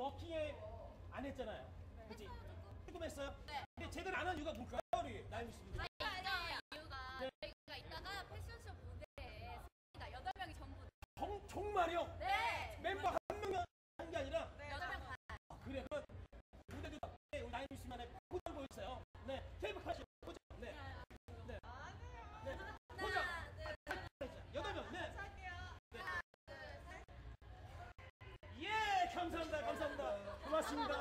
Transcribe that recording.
워킹에 안 했잖아요. 그치? 조금 했어요? 네. 근데 제대로 안 한 이유가 뭘까요, 우리 나이미 씨? 저희가 이유가 네. 저희가 이따가 패션쇼 무대에 습니다 여덟 명이 전부 정, 정말요? 네 멤버 한 명만 한게 아니라 여덟 명 반. 아, 그래 그럼 무대도 네, 우리 나이미 씨만의 포장 보여주세요. 네, 테이블 하시죠. 포장. 네. 네. 네. 포장. 하나 둘 여덟 명. 네. 하나 둘 셋. 예, 감사합니다. 감사합니다. 고맙습니다.